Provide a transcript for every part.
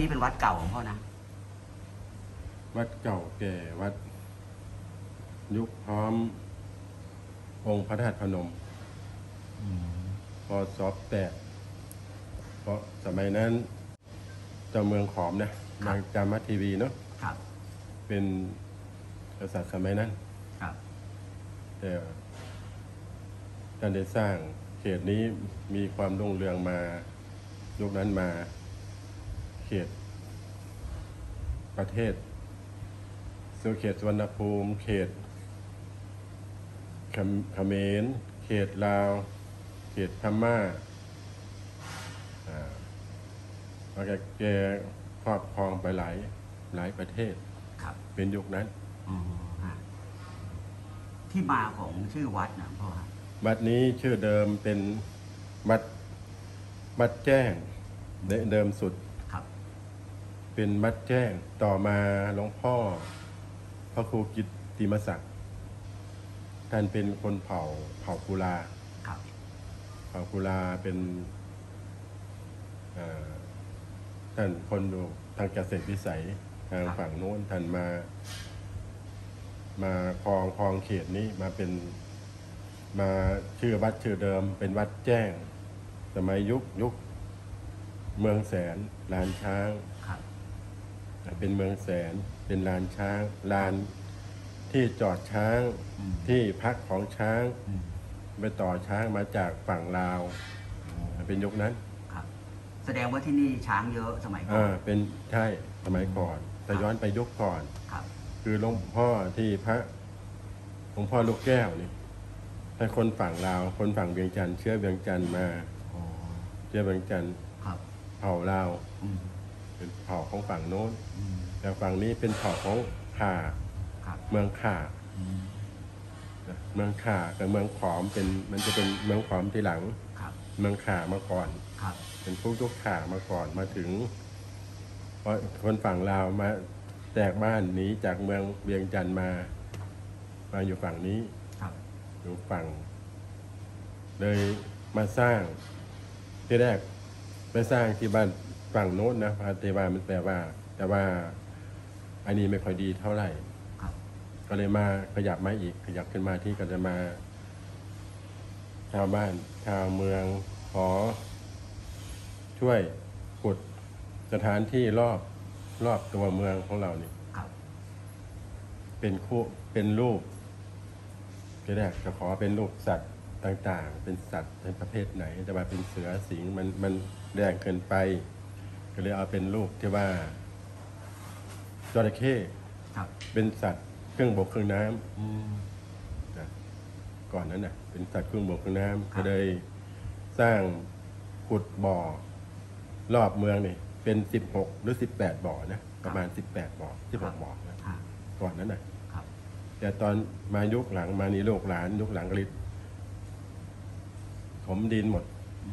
นี้เป็นวัดเก่าของพ่อนะ วัดเก่าแก่วัด ยุคพร้อม องค์พระธาตุพนมพอสอบแตก เพราะสมัยนั้นเจ้าเมืองขอมนะครันาบงจามาทีวีเนาะครับ เป็นกษัตริย์สมัยนั้นครับแต่การได้สร้างเขตนี้มีความรุ่งเรืองมายุคนั้นมา เขต ประเทศสุเขตสวรรณภูมิ เขตเขมเขมรเขตลาว เขตพม่าอ่าแล้วแกแกครอบครองไปหลายหลายประเทศ ครับ เป็นยุคนั้น อ๋อฮะที่มาของชื่อวัดนะพ่อฮะวัดนี้ชื่อเดิมเป็นวัดวัดแจ้งเดเดิมสุดครับ เป็นวัดแจ้งต่อมาหลวงพ่อ พระครูกิตติมศักดิ์ท่านเป็นคนเผ่าเผ่ากุลาครับเผ่ากุลาเป็นเอ่อท่านคนดูทางเกษตรวิสัยทางฝั่งโน้นท่านมา มาครองครองเขตนี้มาเป็นมาชื่อวัดชื่อเดิม เป็นวัดแจ้ง สมัยยุคยุคเมืองแสนลานช้างครับ เป็นเมืองแสน เป็นลานช้าง ลานที่จอดช้างอืมที่พักของช้างอืมไปต่อช้างมาจากฝั่งลาว เป็นยุคนั้นครับ แสดงว่าที่นี่ช้างเยอะสมัยก่ออ่านเป็นใช่สมัยก่อน แต่ย้อนไปยุคก่อนครับ คือหลวงพ่อที่พระหลวงพ่อลูกแก้วนี่ถ้าคนฝั่งลาว คนฝั่งเวียงจันทร์เชื้อเวียงจันทร์มาอ๋อเชื้อเวียงจันทร์ครับเผ่าลาวอืม เป็นเผ่าของฝั่งโน้นอืม แต่ฝั่งนี้เป็นเผ่าของข่าครับ เมืองข่าอืมนะเมืองข่ากับเมืองขอมเป็นมันจะเป็นเมืองขอมทีหลัง ครับเมืองข่ามาก่อน ครับเป็นพวกยกข่ามาก่อนมาถึงเพราะคนฝั่งลาวมาแตกบ้านหนีจากเมืองเวียงจันทร์มา มาอยู่ฝั่งนี้ ครับอยู่ฝั่ง เลยมาสร้างที่แรกไปสร้างที่บ้าน ฝั่งโน้นนะพาเทวามันแปลว่า แต่ว่าอันนี้ไม่ค่อยดีเท่าไหร่ครับก็เลยมาขยับมาอีก ขยับขึ้นมาที่ก็จะมา ชาวบ้าน ชาวเมืองขอ ช่วยขุดสถานที่รอบรอบตัวเมืองของเรานี่ครับเป็นคู่เป็นรูปที่แรกจะขอเป็นรูปสัตว์ต่าง ๆ เป็นสัตว์เป็นประเภทไหนจะมาเป็นเสือสิงห์มันมันแรงเกินไป ก็เลยเอาเป็นรูปที่ว่าจระเข้ครับ เป็นสัตว์เครื่องบกเครื่องน้ำอืม นะก่อนนั้นน่ะ เป็นสัตว์เครื่องบกเครื่องน้ครัำบก็เลยสร้างขุดบ่อ รอบเมืองนี่เป็นสิบหกหรือสิบแปดบ่อนะประมาณสิบแปดบ่อสิบหกบ่อนะฮะก่อนนั้นน่ะ ครับ แต่ตอนมายุคหลังมานี่ลูกหลานยุคหลังกฤษถมดินหมด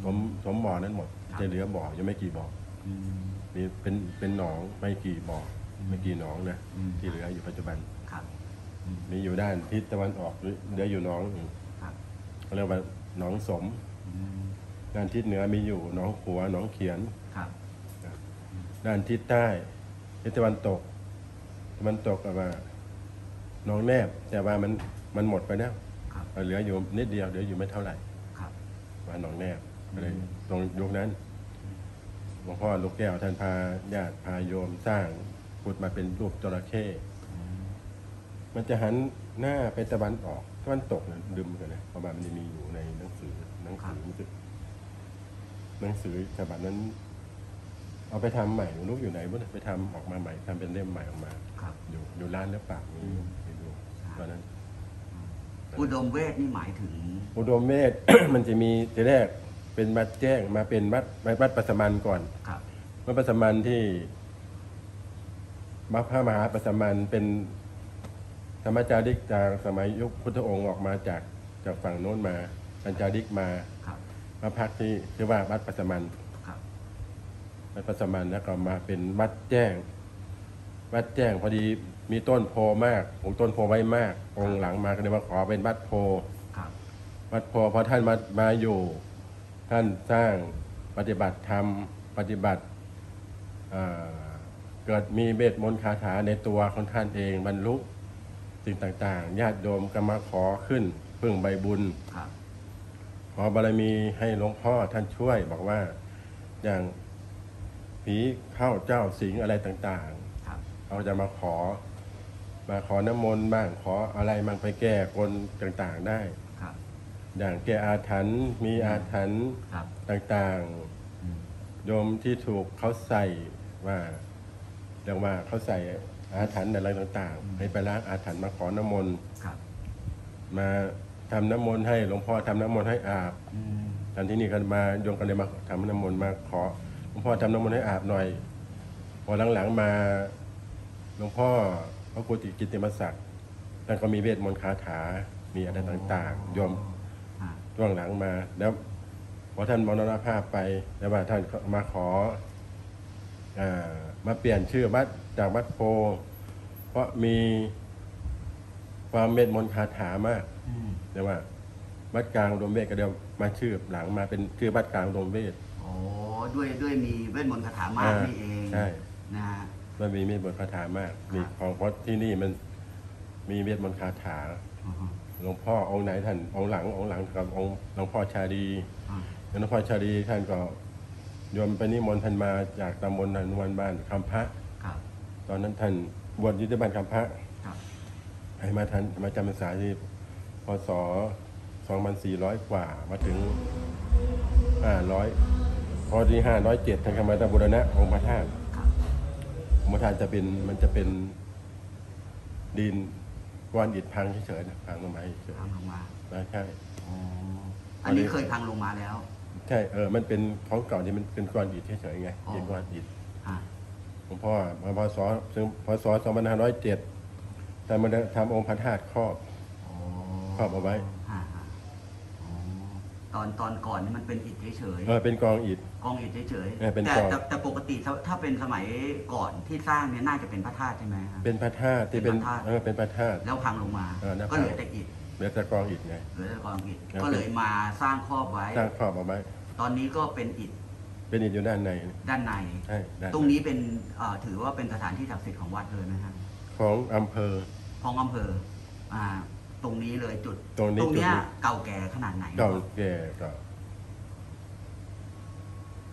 ถมถมบ่อนั้นหมดจะเหลือบ่อยังไม่กี่บ่ออื มมีเป็นเป็นหนองไม่กี่บ่อไม่กี่หนองนะอืม ที่เหลืออยู่ปัจจุบัน ครับอืมมีอยู่ด้านทิศตะวันออกเหลืออยู่หนองหนึ่งครับ เขาเรียกว่าหนองสมอืมด้านทิศเหนือมีอยู่หนองขัวหนองเขียน ครับ ด้านทิศใต้ทิศตะวันตกตะวันตกก็ว่าหนองแนบ แต่ว่ามันมันหมดไปแล้วครับ เหลืออยู่นิดเดียวเหลืออยู่ไม่เท่าไหร่ ครับ ว่าหนองแนบก็เลยตรงยุคนั้น หลวงพ่อลูกแก้วท่านพาญาติพาโยมสร้างพุดมาเป็นรูปจระเข้อืมมันจะหันหน้าไปตะวันออกตะวันตกนะดึมกันนะเพราะว่ามันจะมีอยู่ในหนังสือหนังสือรู้สึกหนังสือฉบับนั้น เอาไปทำใหม่ลูกอยู่ไหนบุ้ไปทำออกมาใหม่ทำเป็นเล่มใหม่ออกมาครับอยู่อยู่ร้านหรือเปล่ามีไปดูตอนนั้น อุดมเวทนี่หมายถึง อุดมเมธมันจะมีทีแรก เป็นวัดแจ้งมาเป็นวัดวัดปัสมันก่อนครับวัดปัสมันที่มัพระมหาปัสมันเป็นธรรมจาริกจากสมัยยุคพุทธองค์ออกมาจากจากฝั่งโน้นมาปัญจาริกมาครับมาพักที่ชื่อว่าวัดปัสมันครับวัดปัสมันแล้วก็มาเป็นวัดแจ้ง วัดแจ้งพอดีมีต้นโพมากปลูกต้นโพไว้มาก องค์หลังมาก็เลยมาขอเป็นวัดโพครับวัดโพพอท่านมามาอยู่ ท่านสร้างปฏิบัติธรรม ปฏิบัติอ่าเกิดมีเบสมนต์คาถาในตัวของท่านเองบรรลุสิ่งต่างๆญาติโยมก็มาขอขึ้นพึ่งใบบุญครับขอบารมีให้หลวงพ่อท่านช่วยบอกว่าอย่างผีเข้าเจ้าสิงอะไรต่างครับๆเขาจะมาขอ มาขอน้ำมนต์บ้างขออะไรบ้างไปแก้กลต่างๆได้ครับ อย่างแก้อาถรรพ์มีอาถรรพ์ครับต่างอืมๆโยมที่ถูกเขาใส่ว่าเรียกว่าเขาใส่อาถรรพ์อะไรต่างๆ ให้ไปล้างอาถรรพ์มาขอน้ำมนต์ครับมาทำน้ำมนต์ให้หลวงพ่อทำน้ำมนต์ให้อาบ อืมตอนที่นี่กันมาโยมกันเลยมาทำน้ำมนต์มาขอหลวงพ่อทำน้ำมนต์ให้อาบหน่อย พอหลังๆมาหลวงพ่อพระกุติกิตติมศักดิ์ท่านก็มีเวทมนต์คาถา มีอะไรต่างๆโยมอ่า ช่วงหลังมา แล้วพอท่านมรณภาพไปแล้วว่าท่านก็มาขออามาเปลี่ยนชื่อวัดจากวัดโพ เพราะมีความเมตมนต์คาถามากอืมเรียกว่าวัดกลางอุดมเวทก็เดียวมาชื่อหลังมาเป็นชื่อวัดกลางอุดมเวทโอ้ด้วยด้วยมีเวทมนต์คาถามากอ่านี่เองใช่นะฮะมันมีเมตมนต์คาถามาก มีครับของเพราะที่นี่มันมีเมตมนต์คาถาอือฮึ หลวงพ่อองค์ไหนท่านองค์หลังองค์หลังกับองค์หลวงพ่อชาดีอ่าหลวงพ่อชาดีท่านก็โยมไปนิมนต์ท่านมาจากตำบลนันวันบ้านคำพระครับตอนนั้นท่านบวชอยู่ที่บ้านคำพระครับให้มาทันมาจำพรรษาที่พศ2400 กว่ามาถึง 500 พอที่ 507ท่านเข้ามาตะบูรณะองค์พระธาตุครับองค์พระธาตุจะเป็นมันจะเป็นดิน ก้อนอิฐพังเฉยๆนะพังลงมาเฉยพังลงมาๆนะใช่ อ๋ออันนี้เคยพังลงมาแล้ว ใช่เออมันเป็นของเก่าที่มันเป็นก้อนอิฐเฉยๆไงอ๋อ เป็นก้อนอิฐอ่าหลวงพ่อมาพศซึ่งพศ2507แต่มันทำองค์พระธาตุครอบโอ้ครอบเอาไว้ อ่าอ่าอ๋อตอนตอนก่อนนี่มันเป็นอิฐเฉยเออเป็นกองอิฐๆก องอิฐเฉยเออเป็นแต่กองแต่แต่ปกติถ้าถ้าเป็นสมัยก่อนที่สร้างเนี่ยน่าจะเป็นพระธาตุใช่ไหมครับ เป็นพระธาตุที่เป็นเป็นพระธาตุ เออเป็นพระธาตุ แล้วพังลงมา เออนะก็เหลือแต่อิฐเหลือแต่กองอิฐไง เหลือแต่กองอิฐแล้วก็เลยมาสร้างครอบไว้ สร้างครอบเอาไว้ตอนนี้ก็เป็นอิฐเป็นอิฐอยู่ด้านในด้านใน ใช่ด้านตรงนี้เป็นเอ่อถือว่าเป็นสถานที่ศักดิ์สิทธิ์ของวัดเลยไหมครับของอำเภอ ของอำเภออ่าตรงนี้เลยจุดตรงนี้ตรงเนี้ยจุดนี้เก่าแก่ขนาดไหนเก่าแก่ก็ถ้า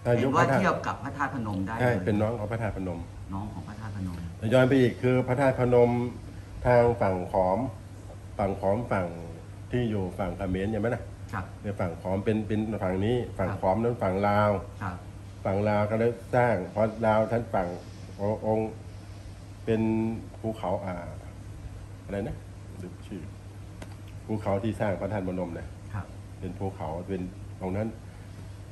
เห็ยุนคพว่าระธาตุเทียบกับพระธาตุพนมได้ใช่เลยเป็นน้องของพระธาตุพนม น้องของพระธาตุพนมแต่ย้อนไปอีกคือพระธาตุพนมทางฝั่งขอม ฝั่งขอมฝั่งที่อยู่ฝั่งเขมรใช่ไหมนะครับในฝั่งขอมเป็นเป็นฝั่งนี้ ฝั่งครับขอมนั้นฝั่งลาวครับฝั่งลาวก็ได้สร้างเพราะลาวท่านฝั่งององค์เป็นภูเขาอ่าอะไรนะลืมชื่อภูเขาที่สร้างพระธาตุพนมเนี่ยครับเป็นภูเขาเป็นตรงนั้น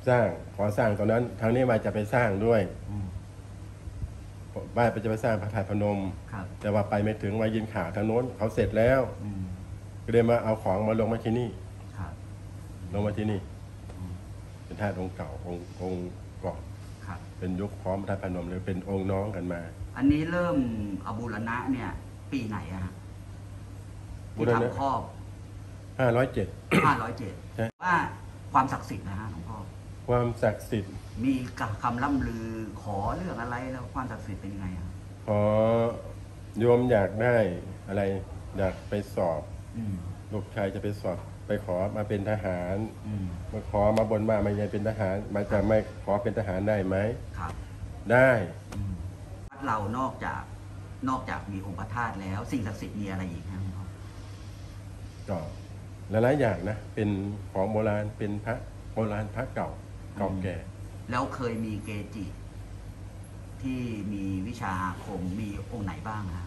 สร้างขอสร้างตอนนั้นทางนี้มาจะไปสร้างด้วยอืม บ้านไปจะไปสร้างพระธาตุพนม ครับ แต่ว่าไปไม่ถึงมายินข่าวทางโน้นเขาเสร็จแล้วอืม ก็เลยมาเอาของมาลงมาที่นี่ ครับ ลงมาที่นี่อืมเป็นธาตุองค์เก่าองค์องค์ก่อนครับ เป็นยุคพร้อมพระธาตุพนมเลยเป็นองค์น้องกันมา อันนี้เริ่มอบูรณะเนี่ย ปีไหนอะฮะบูที่รณะ ทำครอบห้าร้อยเจ็ด507ใช่ ว่าความศักดิ์สิทธิ์นะฮะหลวงพ่อ ความศักดิ์สิทธิ์ มีคำล่ำลือขอเรื่องอะไรแล้วความศักดิ์สิทธิ์เป็นยังไงอะขอโยมอยากได้อะไรอยากไปสอบ อืมลูกชายจะไปสอบ ไปขอมาเป็นทหารอืมมาขอมาบนมาไม่ใช่เป็นทหาร มาจะไม่ขอเป็นทหารได้ไหมครับได้อืมวัดเรานอกจากนอกจากมีองค์พระธาตุแล้ว สิ่งศักดิ์สิทธิ์มีอะไรอีกครับหลวงพ่อก็หลายๆอย่างนะเป็นของโบราณเป็นพระโบราณพระเก่า เก่าแก่ แล้วเคยมีเกจิ ที่มีวิชาอาคมมีองค์ไหนบ้างฮะ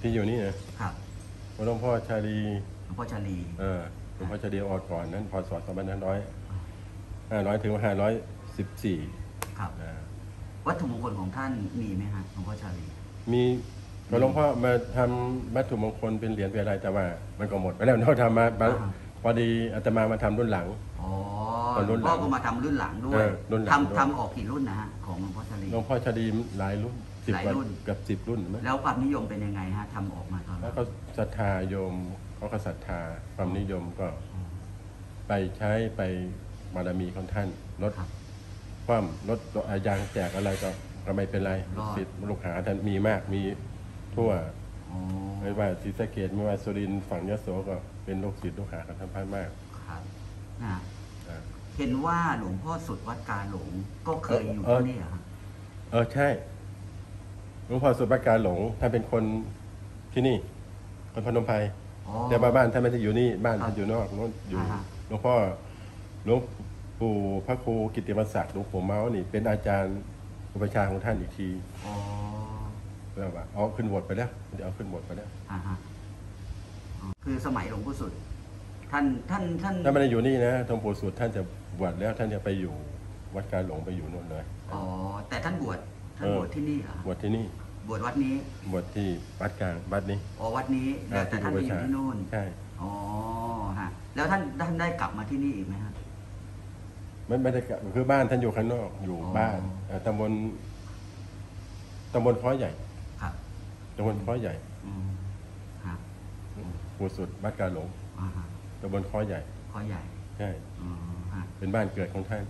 ที่อยู่นี่นะครับหลวงพ่อชาลีหลวงพ่อชาลีเออหลวงพ่อชาลีออกก่อนนั้นพศ2500 500ถึง514ครับอ่าวัตถุมงคลของท่านมีไหมฮะหลวงพ่อชาลี มีก็หลวงพ่อมาทำวัตถุมงคลเป็นเหรียญเป็นอะไรแต่ว่ามันก็หมดไปแล้วเราทำมาบางอ่าพอดีอาตมามาทำรุ่นหลัง อ๋อตอนรุ่นหลหลัวงงพ่อก็มาทำรุ่นหลังด้วเอยอรุ่นหลังด้วย ทำทำออกกี่รุ่นนะฮะของหลวงพ่อชาลี หลวงพ่อชาลีหลายรุ่นสิบหลายกว่ารุ่น เกับสิบรุ่นไหมแล้วความนิยมเป็นยังไงฮะทำออกมาตอนหแล้ลัวงก็ศรัทธาโยมเขาก็ศรัทธาความนิยมก็ไปใช้ไปบารมีของท่านลดครับ ความลดยางแจกอะไรก็ก็ไม่เป็นไรรอด สิทธิ์ลูกหาท่านมีมากมีทั่ว อ๋อไม่ว่าศรีสะเกดไม่ว่าสุรินทร์ฝั่งยโสก็เป็นลูกศิษย์ลูกหาของท่านพานมาก ครับนะอ่า เห็นว่าหลวงพ่อสุดวัดกาหลงก็เคยอยู่เออที่นี่เหรอฮะเออใช่หลวงพ่อสุดประการหลงท่านเป็นคนที่นี่ คนพนมไพรอ๋อ แต่มาบ้านท่านไม่ได้อยู่นี่บ้านครับท่านอยู่นอกโน้นอยู่อ่าฮะ หลวงพ่อหลวงปู่พระครูกิตติมศักดิ์หลวงปู่เมาส์นี่เป็นอาจารย์อุปชฌาย์ของท่านอีกทีอ๋อแล้วว่าเอาขึ้นบทไปแล้วเดี๋ยวเอาขึ้นบทไปแล้วอ่าฮะอ๋อคือสมัยหลวงพ่อสุด ท่านท่านท่านถ้าไม่ได้อยู่นี่นะหลวงปู่สุดท่านจะ บวชแล้วท่านจะไปอยู่วัดการหลงไปอยู่โน่นเลยอ๋อแต่ท่านบวชท่านเออบวชที่นี่เหรอฮะบวชที่นี่ บวชวัดนี้บวชที่วัดกลางวัดนี้อ๋อวัดนี้แล้วแต่ท่านไปอยู่ที่นู่นใช่อ๋อฮะแล้วท่านท่านได้กลับมาที่นี่อีกไหมฮะไม่ไม่ได้กลับคือบ้านท่านอยู่ข้างนอกอยู่อ๋อบ้านเอ่อตำบลตำบลค้อใหญ่ครับตำบลค้อใหญ่อืมฮะปู่สุดวัดการหลงอ่าฮะตำบลค้อใหญ่ข้อใหญ่ใช่อ๋อฮะ เป็นบ้านเกิดของท่าน